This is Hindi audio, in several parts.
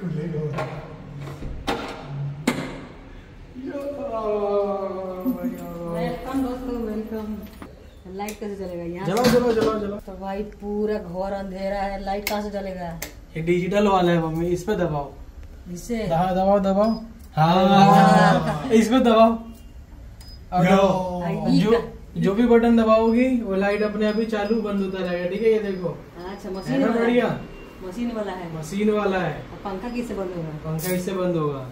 ले लो वेलकम दोस्तों वेलकम लाइट कैसे चलेगा यहाँ? चलो चलो चलो चलो तो भाई पूरा घर अंधेरा है लाइट कहाँ से चलेगा ये डिजिटल वाला है मम्मी इस पे दबाओ। इससे दबाओ दबाओ दबाओ। हाँ। इस पे दबाओ। जो जो भी बटन दबाओगी वो लाइट अपने आप ही चालू बंद होता रहेगा ठीक है ये देखो। अच्छा मशीन बढ़िया। है। मशीन वाला है। मशीन वाला है। और पंखा किससे बंद होगा? पंखा इससे बंद होगा?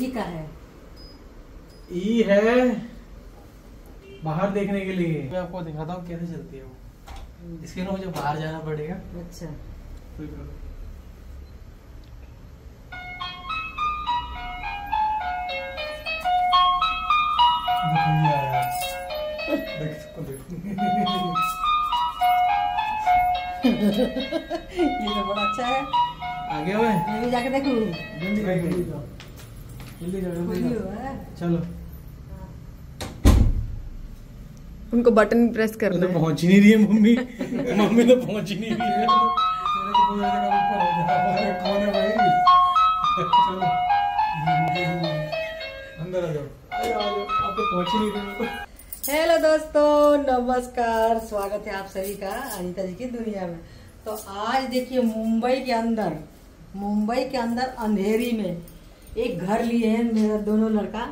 ये का है। ई है बाहर देखने के लिए। मैं आपको दिखाता हूँ कैसे चलती है वो। इसके लिए मुझे बाहर जाना पड़ेगा। अच्छा। ये तो बड़ा अच्छा है। आगे हुए मैं भी जाके देखूँ? जल्दी जाओ, जल्दी जाओ जल्दी जाओ, चलो। उनको बटन प्रेस करना तो पहुँच ही नहीं रही है मम्मी। मम्मी तो पहुँच ही नहीं रही है। कौन है भाई? चलो। अंदर आ जाओ। आप तो पहुँच ही नहीं रही। हो। हेलो दोस्तों नमस्कार स्वागत है आप सभी का अनिता जी की दुनिया में। तो आज देखिए मुंबई के अंदर मुंबई के अंदर अंधेरी में एक घर लिए हैं मेरा दोनों लड़का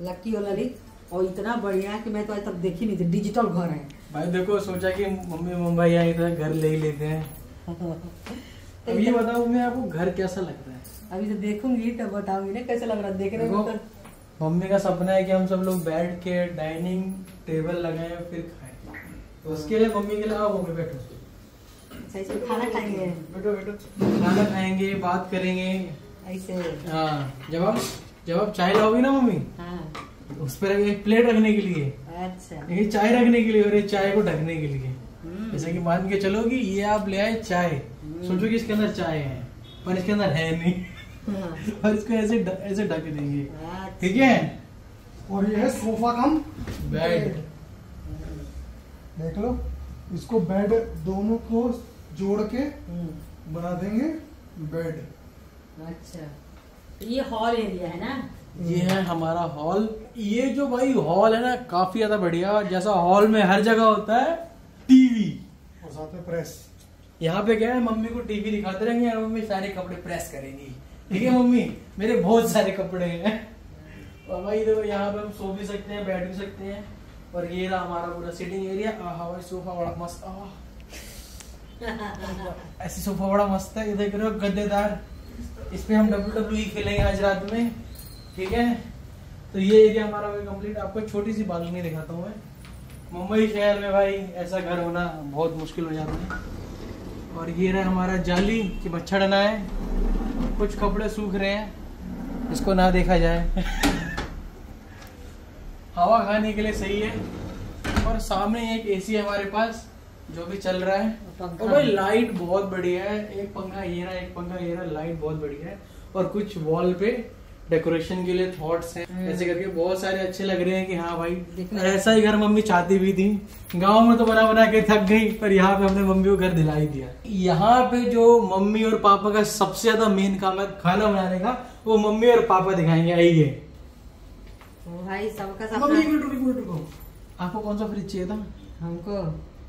लक्की और ललित और इतना बढ़िया कि मैं तो आज तक देखी नहीं थी डिजिटल घर है। भाई देखो सोचा कि मम्मी मुंबई आई तो घर ले ही लेते हैं। तो ये बताओ मैं आपको घर कैसा लग रहा है? अभी तो देखूँगी तो बताऊँगी ना कैसा लग रहा है देखने में तो। मम्मी का सपना है कि हम सब लोग बैठ के डाइनिंग टेबल लगाए और फिर खाएँ। तो उसके लिए मम्मी के लिए आओ मम्मी बैठो। खाना खाएँगे। बैठो बैठो। खाना खाएँगे बात करेंगे। ऐसे। हाँ जब आप जब आप चाय लाओगी ना मम्मी हाँ। उस पर एक प्लेट रखने के लिए। अच्छा। ये चाय रखने के लिए और ये चाय को ढकने के लिए। हम्म। जैसे कि मान के चलो कि ये आप ले आए चाय। सोचो कि इसके अंदर चाय है पर इसके अंदर है नहीं। हाँ, और इसको ऐसे ऐसे ढक देंगे। ठीक है? और ये है सोफा कम। बेड देख लो। इसको बेड दोनों को जोड़ के हम्म। बना देंगे बेड अच्छा। तो ये हॉल एरिया है ना? ये है हमारा हॉल ये जो भाई हॉल है ना काफ़ी ज़्यादा बढ़िया। जैसा हॉल में हर जगह होता है टीवी और साथ में प्रेस यहाँ पे क्या है मम्मी को टीवी दिखाते रहेंगे और मम्मी सारे कपड़े प्रेस करेंगी। ठीक है मम्मी? मेरे बहुत सारे कपड़े हैं। और भाई देखो यहाँ पे हम सो भी सकते हैं बैठ भी सकते हैं। और ये रहा हमारा पूरा सिटिंग एरिया हवाई सोफा बड़ा मस्त आह। ऐसे सोफा बड़ा मस्त है ये देख रहे हो गद्देदार। इस पे हम डब्ल्यू डब्ल्यू खेलेंगे आज रात में ठीक है? तो ये एरिया हमारा भाई कंप्लीट आपको एक छोटी सी बालकनी दिखाता हूँ मैं। मुंबई शहर में भाई ऐसा घर होना बहुत मुश्किल हो जाता है। और ये रहा हमारा जाली कि मच्छर ना है कुछ कपड़े सूख रहे हैं इसको ना देखा जाए। हवा खाने के लिए सही है। और सामने एक एसी है हमारे पास जो भी चल रहा है। और भाई लाइट बहुत बढ़िया है। एक पंखा ये रहा एक पंखा ये रहा लाइट बहुत बढ़िया है। और कुछ वॉल पे डेकोरेशन के लिए थॉट्स हैं। हम्म। ऐसे करके बहुत सारे अच्छे लग रहे हैं कि हाँ भाई ऐसा ही घर मम्मी चाहती भी थी। गाँव में तो बना बना के थक गई पर यहाँ पे हमने मम्मी को घर दिला ही दिया। यहाँ पे जो मम्मी और पापा का सबसे ज़्यादा मेन काम है खाना बनाने का वो मम्मी और पापा दिखाएँगे आइए। भाई सबका मम्मी सपना मिनट रुको, रुको। आपको कौन सा फ्रिज चाहिए था? हमको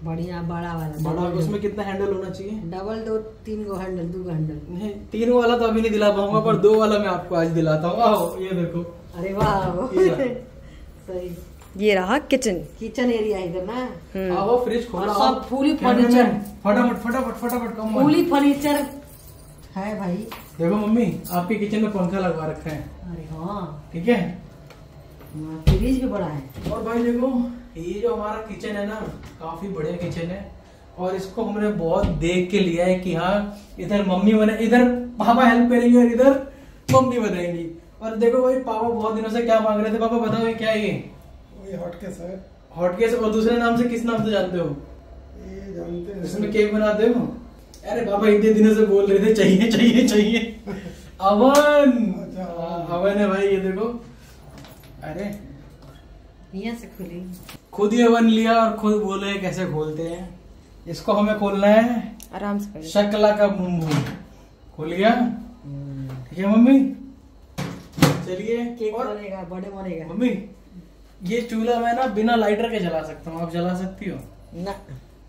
बढ़िया बड़ा वाला बड़ा उसमें कितना हैंडल होना चाहिए? डबल दो तीन गो हैंडल दो हैंडल नहीं तीन वाला तो अभी नहीं दिला पाऊँगा पर दो वाला मैं आपको आज दिलाता हूँ। आओ ये देखो। अरे वाह। ये रहा। सही। ये रहा किचन किचन एरिया है इधर ना? हम्म। आओ फ्रिज खोलो। सब। Fully furniture. फटाफट फटाफट फटाफट कम। फुली फर्नीचर है भाई। देखो मम्मी आपके किचन में पंखा लगवा रखा है। अरे हाँ। ठीक हाँ, फ्रिज भी बड़ा है। और भाई देखो ये जो हमारा किचन है ना काफ़ी बढ़िया किचन है। और इसको हमने बहुत देख के लिया है कि हाँ इधर मम्मी बने इधर पापा हेल्प करेंगे और इधर मम्मी बनाएँगी। और देखो भाई पापा बहुत दिनों से क्या मांग रहे थे? पापा बताओ ये क्या है ये? वही हॉट केस है। हॉटकेस और दूसरे नाम से किस नाम से जानते हो? ये जानते हैं। इसमें केक बनाते हो? अरे पापा इतने दिनों से बोल रहे थे चाहिए चाहिए चाहिए। अवन अच्छा, हाँ, अवन है भाई ये देखो। अरे। यहाँ से खुली। खुद ही अवन लिया और खुद बोले कैसे खोलते हैं? इसको हमें खोलना है? आराम से शकला का बुम खोल गया? ठीक है मम्मी? चलिए। केक और बनेगा बर्थडे बनेगा। मम्मी ये चूल्हा मैं ना बिना लाइटर के जला सकता हूँ। आप जला सकती हो? ना।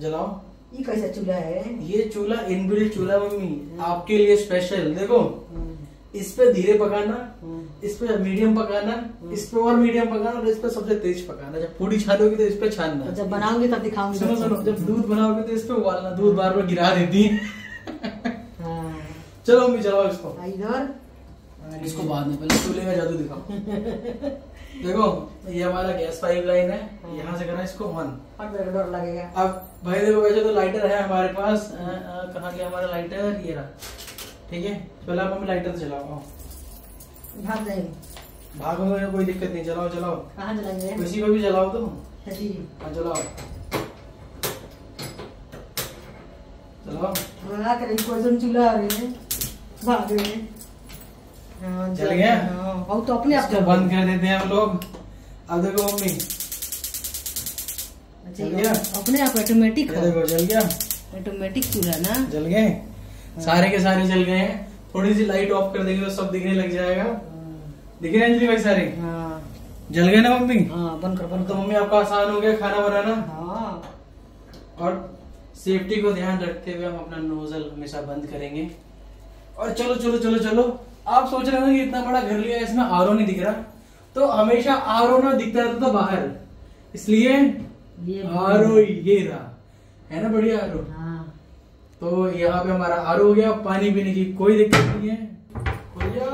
जलाओ। ये कैसा चूल्हा है? ये चूल्हा इनबिल्ट चूल्हा मम्मी। आपके लिए स्पेशल देखो। हम्म, इस पे धीरे पकाना हम्म। इस पे मीडियम पकाना इस पे और मीडियम पकाना और इस पे सबसे तेज पकाना। जब पूरी छानोगी तो इस पे छानना। जब बनाऊँगी तब दिखाऊँगी सुनो सुनो जब दूध बनाओगे तो इस पे उबालना दूध बार बार गिरा देती है। हाँ। चलो मम्मी चलाओ इसको। इधर। इसको बाद में पहले चूल्हे का जादू दिखाओ। देखो ये हमारा गैस पाइप लाइन है यहाँ से करना इसको ऑन लगेगा। अब भाई देखो वैसे तो लाइटर है हमारे पास। अ, गया हमारा लाइटर ये रहा। ठीक है? पहले आप हमें लाइटर चलाओ। भाग जाएँगे भागो कोई दिक्कत नहीं चलाओ चलाओ कहाँ चलाएँगे किसी को भी चलाओ तुम। जी। हाँ चलाओ चलाओ लगा कर कोई सुन चूल्हा आ रही है। भाग रहे हैं। हाँ, जल गया? हाँ, और तो अपने आप बंद कर देते हैं हम लोग। अब देखो मम्मी। अच्छा, जल गया? अपने आप ऑटोमेटिक जल गया। ऑटोमेटिक चूल्हा ना। जल गए? सारे के सारे जल गए हैं। थोड़ी सी लाइट ऑफ़ कर देंगे तो सब दिखने लग जाएगा। दिख रहे अंजलि भाई सारे? हाँ। जल गए ना मम्मी? हाँ बंद कर बंद तो मम्मी आपका आसान हो गया खाना बनाना? हाँ। और सेफ्टी को ध्यान रखते हुए हम अपना नोजल हमेशा बंद करेंगे। और चलो चलो चलो चलो। आप सोच रहे हो कि इतना बड़ा घर लिया इसमें आर नहीं दिख रहा। तो हमेशा आर ना दिखता रहता था बाहर। इसलिए आर ये रहा। है ना बढ़िया आर हाँ तो यहाँ पे हमारा आर हो गया पानी पीने की कोई दिक्कत नहीं है। भैया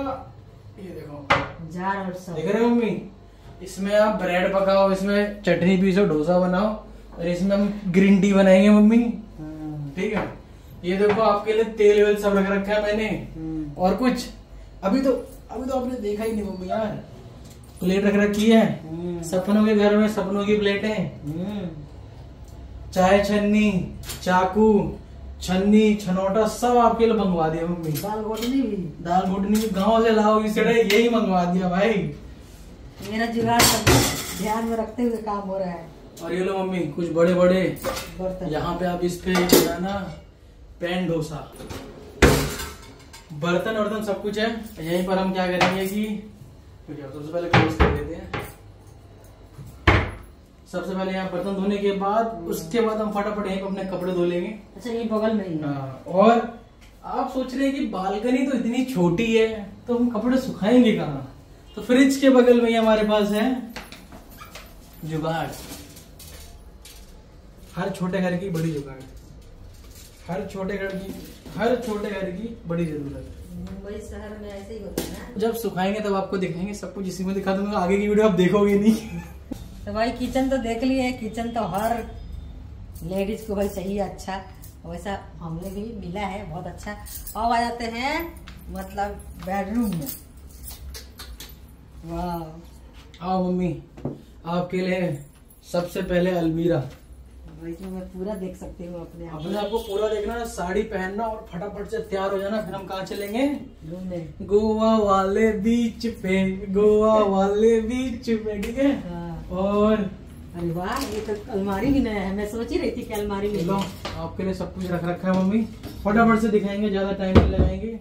ये देखो। जार और सब। देख रहे हो मम्मी? इसमें आप ब्रेड पकाओ इसमें चटनी पीसो डोसा बनाओ और इसमें हम ग्रीन टी बनाएँगे मम्मी। हम्म, ठीक है? ये देखो आपके लिए तेल वेल सब रख रखा है मैंने। हम्म, और कुछ? अभी तो अभी तो आपने देखा ही नहीं मम्मी यार। प्लेट रख रखी है। हम्म, सपनों के घर में सपनों की प्लेटें। चाय छन्नी चाकू छन्नी छनौटा सब आपके लिए मंगवा दिया मम्मी। दाल घोटनी भी। दाल घुटनी गाँव से लाओ इस यही मंगवा दिया भाई। मेरा जुगाड़ सब ध्यान में रखते हुए काम हो रहा है। और ये लो मम्मी कुछ बड़े बड़े बर्तन। यहाँ पे आप इस पे बनाना पैन डोसा। बर्तन वर्तन सब कुछ है। यहीं पर हम क्या करेंगे कि है, सबसे पहले क्लोज कर देते हैं। सबसे पहले यहाँ बर्तन धोने के बाद उसके बाद हम फटाफट यहीं अपने कपड़े धो लेंगे। अच्छा ये बगल में ही है। हाँ, और आप सोच रहे हैं कि बालकनी तो इतनी छोटी है तो हम कपड़े सुखाएँगे कहाँ? तो फ्रिज के बगल में ही हमारे पास है जुगाड़। हर छोटे घर की बड़ी जुगाड़। हर छोटे घर की हर छोटे घर की बड़ी ज़रूरत। मुंबई शहर में ऐसे ही होता है जब सुखाएँगे तब आपको दिखाएँगे सब कुछ इसी में दिखा दूँगा आगे की वीडियो आप देखोगे नहीं। तो भाई किचन तो देख लिए किचन तो हर लेडीज़ को भाई चाहिए अच्छा। वैसा हमने भी मिला है बहुत अच्छा। अब आ जाते हैं मतलब बेडरूम में। वाह। आओ मम्मी आपके लिए सबसे पहले अलमीरा। इसमें मैं पूरा देख सकती हूँ अपने आप। अपने आपको पूरा देखना है, साड़ी पहनना और फटाफट से तैयार हो जाना फिर हम कहाँ चलेंगे? गोवा वाले बीच पे गोवा वाले बीच पे ठीक है? हाँ। और अरे वाह ये तो अलमारी भी नया है। मैं सोच ही रही थी कि अलमारी में लो आपके लिए सब कुछ रख रखा है मम्मी। फटाफट से दिखाएँगे ज़्यादा टाइम नहीं लगाएँगे।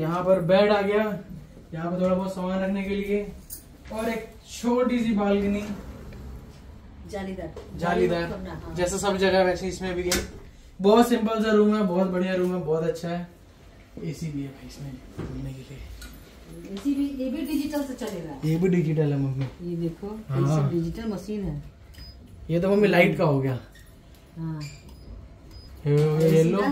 यहाँ पर बेड आ गया। यहाँ पर थोड़ा बहुत सामान रखने के लिए। और एक छोटी सी बालकनी। जालीदार। जालीदार। हाँ। जैसा सब जगह वैसे इसमें भी है। बहुत सिंपल सा रूम है बहुत बढ़िया रूम है बहुत अच्छा है। एसी भी है भाई इसमें घूमने के लिए। इसी भी ये भी डिजिटल से चलेगा। ये भी डिजिटल है मम्मी। ये देखो हाँ। डिजिटल मशीन है। ये तो मम्मी लाइट का हो गया। हाँ। ये लो।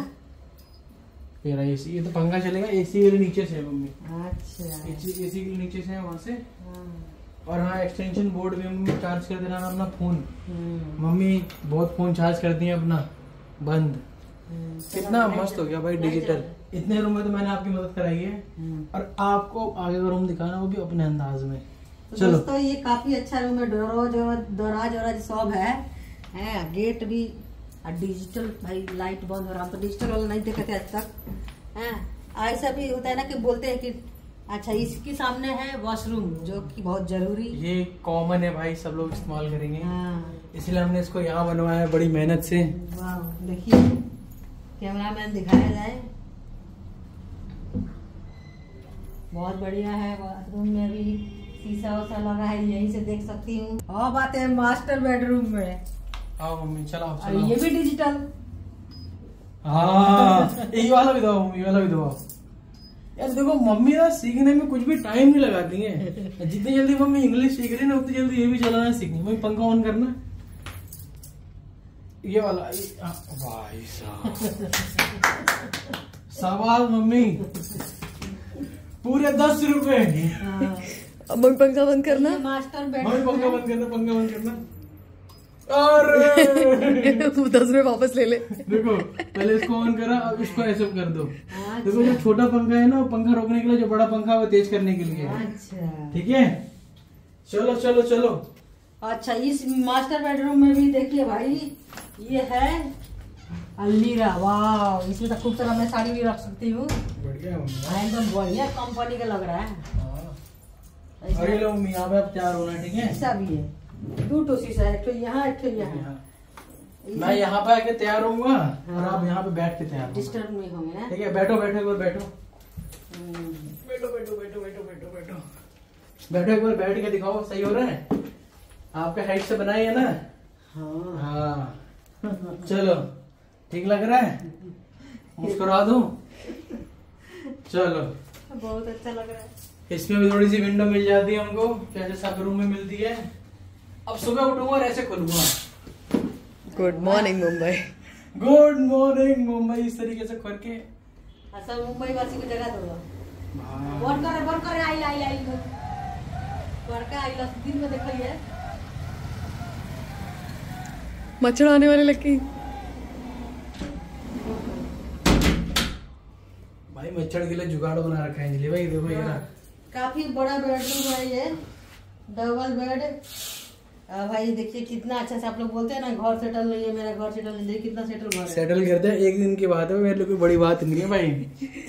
एसी ये तो पंखा चलेगा एसी के लिए नीचे से है मम्मी। अच्छा। एसी एसी के लिए नीचे से है वहाँ से। हाँ। और हाँ एक्सटेंशन बोर्ड भी मम्मी चार्ज कर देना अपना फ़ोन हम्म, मम्मी बहुत फ़ोन चार्ज करती है अपना। बंद। हम्म, कितना मस्त हो गया भाई डिजिटल इतने रूम में तो मैंने आपकी मदद कराई है। हम्म। और आपको आगे का रूम दिखाना वो भी अपने अंदाज में। तो चलो। दोस्तों ये काफ़ी अच्छा रूम है वराज सब है। हैं गेट भी डिजिटल भाई लाइट बंद हो रहा हम तो डिजिटल वाला नहीं देखे थे आज तक। हैं ऐसा भी होता है ना कि बोलते हैं कि अच्छा इसके सामने है वॉशरूम जो कि बहुत ज़रूरी। ये कॉमन है भाई सब लोग इस्तेमाल करेंगे। हाँ। इसलिए हमने इसको यहाँ बनवाया है बड़ी मेहनत से। देखिए कैमरा मैन दिखाया जाए। बहुत बढ़िया है बाथरूम में भी शीशा उसा लगा है यहीं से देख सकती हूँ। और बात है मास्टर बेडरूम में। आओ मम्मी चलाओ चलाओ ये भी डिजिटल हाँ ये वाला भी दो ये वाला भी दो यार देखो मम्मी ना सीखने में कुछ भी टाइम नहीं लगाती है। जितनी जल्दी मम्मी इंग्लिश सीख रही है ना उतनी जल्दी ये भी चलाना सीखनी। मम्मी पंखा ऑन करना। ये वाला ये- हाँ, भाई साहब। सवाल मम्मी। पूरे दस रुपए हाँ। अब मम्मी पंखा बंद करना। मास्टर मम्मी पंखा बंद करना पंखा बंद करना। अरे! दस रुपए वापस ले ले। देखो पहले इसको ऑन करा अब इसको ऐसे कर दो। अच्छा। देखो जो छोटा पंखा है ना पंखा रोकने के लिए जो बड़ा पंखा है वो तेज करने के लिए अच्छा। ठीक है? चलो चलो चलो। अच्छा इस मास्टर बेडरूम में भी देखिए भाई ये है अलमीरा वाह इसमें तो खूब सारा मैं साड़ी भी रख सकती हूँ। बढ़िया है हाँ, एकदम बढ़िया कंपनी का लग रहा है। हाँ। अरे लो मम्मी यहाँ पे आप तैयार होना ठीक है? ऐसा भी है। दो टो शीशा है ठो यहाँ एक ठो यहाँ। मैं यहाँ पे आके तैयार होऊँगा और आप यहाँ पे बैठ के तैयार डिस्टर्ब नहीं होंगे ना ठीक है बैठो बैठो एक बार बैठो। हम्म। बैठो बैठो बैठो बैठो बैठो बैठो। बैठो एक बार बैठ के दिखाओ सही हो रहा है? आपका हाइट से बनाई है ना? हाँ। हाँ। चलो। ठीक लग रहा है? मुस्कुरा दो? चलो। बहुत अच्छा लग रहा है। इसमें भी थोड़ी सी विंडो मिल जाती है हमको। जैसे सब रूम में मिलती है। अब सुबह उठूँगा और ऐसे खोलूँगा। Good morning Mumbai good morning Mumbai इस तरीके से करके अच्छा मुंबई वासी को जगह दो। हाँ। बंद करे बंद करे आई आई आई बड़का आई दिन में देखिए मच्छर आने वाले लगे भाई मच्छर के लिए जुगाड़ बना रखा है भाई देखो ये रहा। काफ़ी बड़ा बेडरूम है ये। डबल बेड भाई देखिए कितना अच्छा से आप लोग बोलते हैं ना घर सेटल नहीं है मेरा घर सेटल नहीं है। कितना सेटल घर सेटल करते हैं एक दिन की बात है मेरे लिए कोई बड़ी बात नहीं है भाई।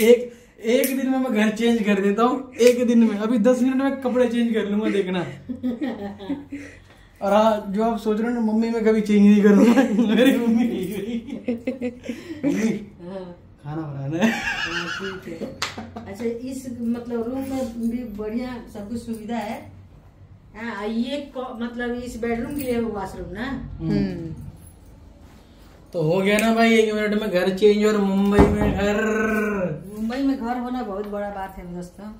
एक एक दिन में मैं घर चेंज कर देता हूँ एक दिन में। अभी दस मिनट में कपड़े चेंज कर लूँगा देखना। और हाँ जो आप सोच रहे हो ना मम्मी मैं कभी चेंज नहीं करूँगा। मेरी है मम्मी। हाँ, खाना बनाना है। हाँ, ठीक है। अच्छा इस मतलब रूम में भी बढ़िया सब कुछ सुविधा है। हाँ, ये मतलब इस बेडरूम के लिए वॉशरूम ना? हम्म। तो हो गया ना भाई एक मिनट में घर चेंज और मुंबई में घर। मुंबई में घर होना बहुत बड़ा बात है दोस्तों।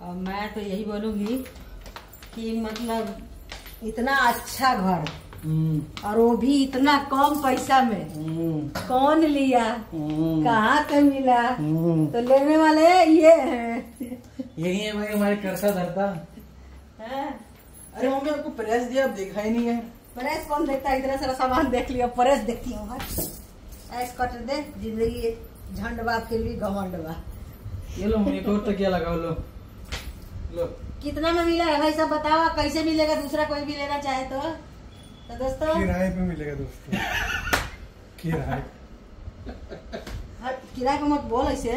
और मैं तो यही बोलूँगी कि मतलब इतना अच्छा घर हम्म, और वो भी इतना कम पैसा में। हम्म, कौन लिया? हम्म, कहाँ का मिला? हम्म। तो लेने वाले ये हैं। यही है भाई हमारे करसा धरता। अरे मम्मी आपको प्रेस दिया आप देखा ही नहीं है। प्रेस कौन देखता? है इतना सारा सामान देख लिया प्रेस देखती हूँ। ऐस कट दे ज़िंदगी झंड बा फिर भी घमंड बा ये लो एक और तकिया लगाओ लो। लो। कितना में मिला है भाई सब बताओ कैसे मिलेगा? दूसरा कोई भी लेना चाहे तो। तो दोस्तों किराए पे मिलेगा दोस्तों। किराए। किराए पे मत बोल ऐसे।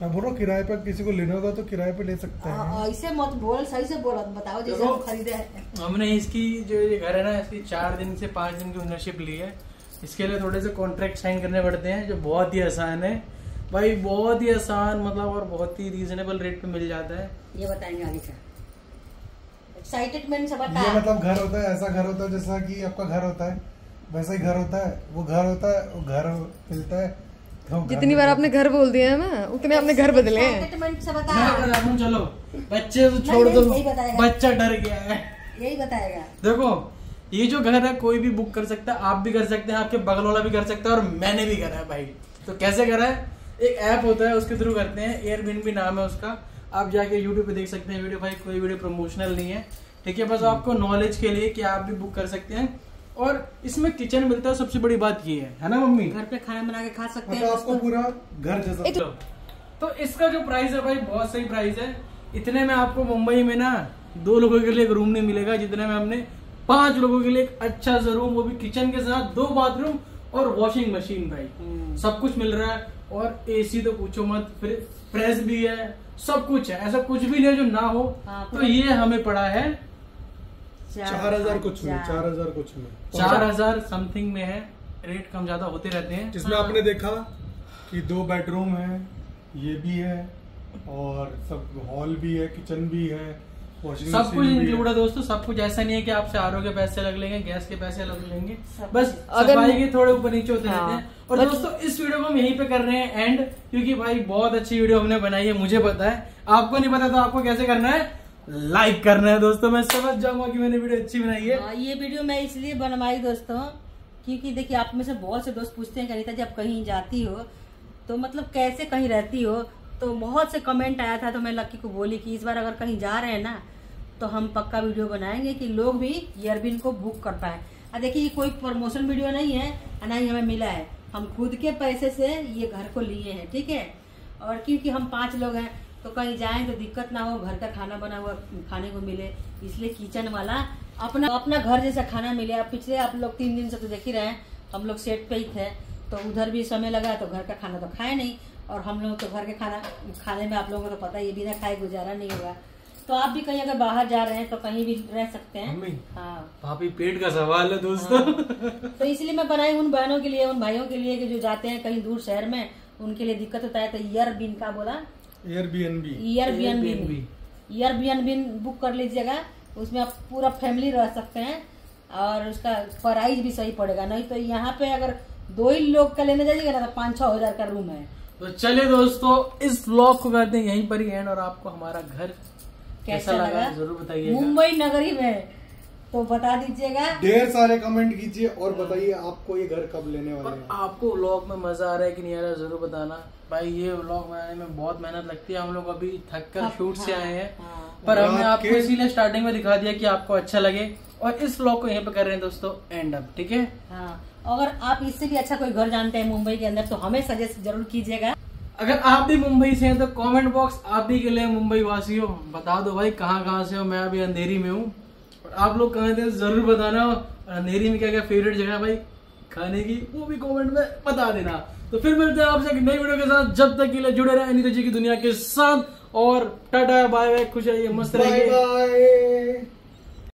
मैं बोल रहा हूँ किराए पे किसी को लेना होगा तो किराए पे ले सकते हैं। ऐसे मत बोल सही से बोल बताओ जैसे हम खरीदे हैं। हमने इसकी जो ये घर है ना इसकी चार दिन से पाँच दिन की ओनरशिप ली है। इसके लिए थोड़े से कॉन्ट्रैक्ट साइन करने पड़ते हैं जो बहुत ही आसान है। भाई बहुत ही आसान मतलब और बहुत ही रीजनेबल रेट पे मिल जाता है। ये बताएँगे आगे का एक्साइटेडमेंट से बता ये मतलब घर होता है ऐसा घर होता है जैसा कि आपका घर होता है। वैसा ही घर होता है वो घर होता है वो घर मिलता है। तो जितनी बार आपने घर बोल दिया है ना उतने आपने घर बदले हैं। चलो बच्चे तो छोड़ दो। बच्चा डर गया है। यही बताएगा देखो ये जो घर है कोई भी बुक कर सकता है आप भी कर सकते हैं आपके बगल वाला भी कर सकता है और मैंने भी करा है भाई। तो कैसे करा है? एक ऐप होता है उसके थ्रू करते हैं एयरबिन भी नाम है उसका। आप जाके यूट्यूब पे देख सकते हैं वीडियो भाई कोई वीडियो प्रमोशनल नहीं है। ठीक है बस आपको नॉलेज के लिए कि आप भी बुक कर सकते हैं। और इसमें किचन मिलता है सबसे बड़ी बात ये है। है ना मम्मी? घर पे खाना बना के खा सकते हैं मतलब आपको पूरा घर जैसा तो इसका जो प्राइस है भाई बहुत सही प्राइस है। इतने में आपको मुंबई में ना दो लोगों के लिए एक रूम नहीं मिलेगा जितने में हमने पाँच लोगों के लिए एक अच्छा सा रूम वो भी किचन के साथ दो बाथरूम और वॉशिंग मशीन भाई। हम्म। सब कुछ मिल रहा है। और एसी तो पूछो मत फिर प्रेस भी है सब कुछ है ऐसा कुछ भी नहीं जो ना हो। हाँ, तो ये हमें पड़ा है चार हज़ार कुछ में चार। हज़ार कुछ में चार हज़ार समथिंग में है रेट कम ज़्यादा होते रहते हैं। जिसमें हाँ। आपने देखा कि दो बेडरूम है ये भी है और सब हॉल भी है किचन भी है सब कुछ इंक्लूड है। दोस्तों सब कुछ ऐसा नहीं है कि आपसे आर के पैसे लग लेंगे गैस के पैसे लग। लेंगे बस अगर- सफ़ाई के थोड़े ऊपर नीचे होते हाँ। रहते हैं। और दोस्तों इस वीडियो को हम यहीं पे कर रहे हैं एंड क्योंकि भाई बहुत अच्छी वीडियो हमने बनाई है मुझे पता है। आपको नहीं पता तो आपको कैसे करना है? लाइक करना है दोस्तों मैं समझ जाऊँगा कि मैंने वीडियो अच्छी बनाई है। हाँ, ये वीडियो मैं इसलिए बनवाई दोस्तों क्योंकि देखिए आप में से बहुत से दोस्त पूछते हैं कि जी जब कहीं जाती हो? तो मतलब कैसे कहीं रहती हो? तो बहुत से कमेंट आया था तो मैं लक्की को बोली कि इस बार अगर कहीं जा रहे हैं ना तो हम पक्का वीडियो बनाएँगे कि लोग भी ईयरबिन को बुक कर पाए। देखिए ये कोई प्रमोशन वीडियो नहीं है ना ही हमें मिला है। हम खुद के पैसे से ये घर को लिए हैं ठीक है? और क्योंकि हम पाँच लोग हैं तो कहीं जाएँ तो दिक्कत ना हो घर का खाना बना हुआ खाने को मिले। इसलिए किचन वाला अपना अपना घर जैसा खाना मिले। अब पिछले आप लोग तीन दिन से तो देख ही रहे हैं हम लोग सेट पे ही थे। तो उधर भी समय लगा तो घर का खाना तो खाए नहीं। और हम लोग तो घर के खाना खाने में आप लोगों को तो पता ही है, बिना खाए गुजारा नहीं होगा। तो आप भी कहीं अगर बाहर जा रहे हैं तो कहीं भी रह सकते हैं। मम्मी। हाँ। भाभी पेट का सवाल है दोस्तों। हाँ। तो इसलिए मैं बनाई उन बहनों के लिए उन भाइयों के लिए कि जो जाते हैं कहीं दूर शहर में उनके लिए दिक्कत होता है तो ईयर बिन का बोला। Air B N B air bean bin Airbnb। Air bean bin book कर लीजिएगा उसमें आप पूरा फैमिली रह सकते हैं और उसका प्राइस भी सही पड़ेगा। नहीं तो यहाँ पे अगर दो ही लोग का लेने जाइएगा ना तो पाँच छह हज़ार का रूम है। तो चलिए दोस्तों इस ब्लॉग को करते हैं यहीं पर ही एंड और आपको हमारा घर कैसा लगा? लगा? ज़रूर बताइए मुंबई नगरी में तो बता दीजिएगा। ढेर सारे कमेंट कीजिए और बताइए आपको ये घर कब लेने वाले हैं। आपको व्लॉग में मज़ा आ रहा है कि नहीं आ रहा है ज़रूर बताना। भाई ये व्लॉग बनाने में बहुत मेहनत लगती है। हम लोग अभी थक कर हाँ, शूट से हाँ, आए हैं। हाँ। पर हमने आपको इसीलिए स्टार्टिंग में दिखा दिया कि आपको अच्छा लगे। और इस व्लॉग को यहीं पे कर रहे हैं दोस्तों एंड अप ठीक है? हाँ अगर आप इससे भी अच्छा कोई घर जानते हैं मुंबई के अंदर तो हमें सजेस्ट ज़रूर कीजिएगा। अगर आप भी मुंबई से हैं तो कमेंट बॉक्स आप भी के लिए मुंबई वासी हो। बता दो भाई कहाँ कहाँ से हो? मैं अभी अंधेरी में हूँ। और आप लोग कहाँ थे ज़रूर बताना। और अंधेरी में क्या क्या फेवरेट जगह है भाई? खाने की वो भी कमेंट में बता देना। तो फिर मिलते हैं आपसे एक नई वीडियो के साथ। जब तक के लिए जुड़े रहे अनिता जी की दुनिया के साथ। और टाटा बाय बाय खुश रहिए मस्त रहिए।